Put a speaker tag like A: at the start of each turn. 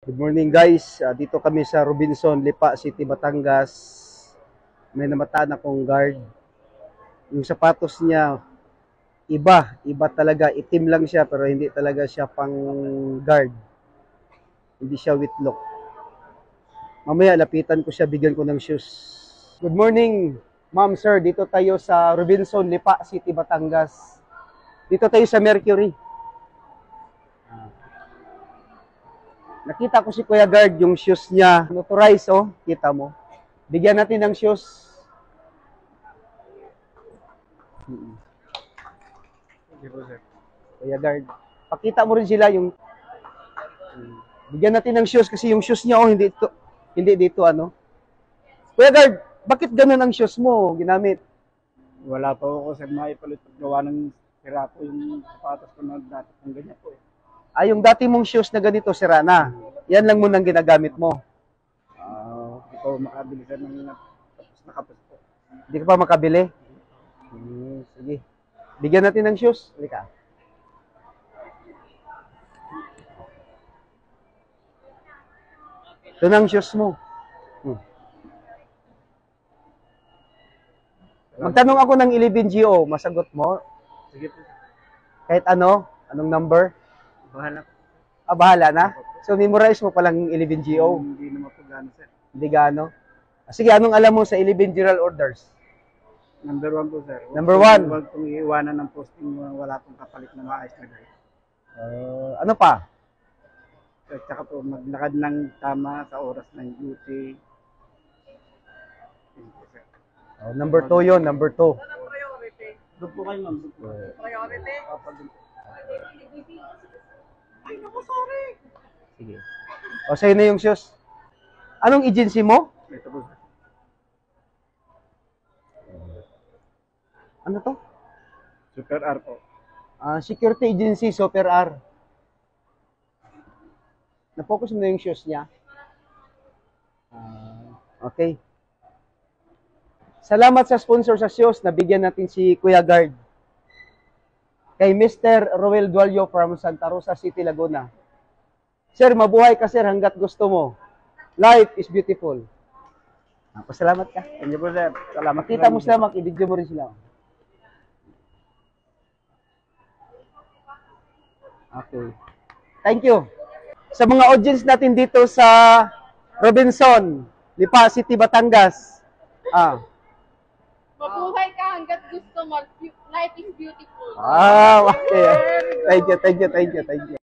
A: Good morning guys. Ah, dito kami sa Robinson, Lipa City, Batangas. May namataan akong guard. Yung sapatos niya, iba. Iba talaga. Itim lang siya pero hindi talaga siya pang guard. Hindi siya with look. Mamaya lapitan ko siya, bigyan ko ng shoes. Good morning, ma'am, sir. Dito tayo sa Robinson, Lipa City, Batangas. Dito tayo sa Mercury. Nakita ko si Kuya Guard, yung shoes niya, notorize, oh. Kita mo. Bigyan natin ng shoes. Mm. Kuya Guard. Pakita mo rin sila yung... Bigyan natin ng shoes kasi yung shoes niya, oh, hindi ito, hindi dito, ano. Kuya Guard, bakit ganun ang shoes mo ginamit?
B: Wala pa ako sa maipalit gawa ng sira po yung sapatos ko na dati kung ganyan po eh.
A: Ah, yung dati mong shoes na ganito, sira na. Yan lang muna ang ginagamit mo.
B: Ah, hindi ko makabili sa ng tapos na kapos po.
A: Hindi ka pa makabili? Hmm, sige. Bigyan natin ng shoes. Halika. Ito na ang shoes mo. Hmm. Magtanong ako ng 11GO, masagot mo?
B: Sige po,
A: Kahit ano? Anong number?
B: Bahala.
A: Ah, bahala na? So, memorize mo palang 11GO.
B: Hindi naman po gano'n sir.
A: Hindi gaano? Ah, Sige, anong alam mo sa 11 general orders?
B: Number one po sir. Huwag
A: Number one.
B: Huwag pong iiwanan ng posting na wala pong kapalit na maayos na guys.
A: Uh, ano pa?
B: At saka po maglakad ng tama sa oras ng duty. Yun.
A: Oh, number 2 yon number 2.
B: Doon po kayo ma'am. Doon po.
A: Sige. O, sa'yo na yung shoes. Anong agency mo?
B: Ito po.
A: Ano to?
B: Super R po.
A: Ah, security agency, Super R. Na-focus mo na yung shoes niya? Ah, okay. Salamat sa sponsor sa shoes. Nabigyan natin si Kuya Guard. Kay Mr. Roel Dualio from Santa Rosa City, Laguna. Sir, mabuhay ka sir hanggat gusto mo. Life is beautiful. Ah, pasalamat ka.
B: Thank you po sir. Salamat.
A: Makita mo sila, mak-video mo rin sila. Okay. Thank you. Sa mga audience natin dito sa Robinson, Lipa City, Batangas. Ah,
C: Mabuhay ka hanggat gusto mo. Life is beautiful.
A: ah okay. Thank you, thank you, thank you, thank you.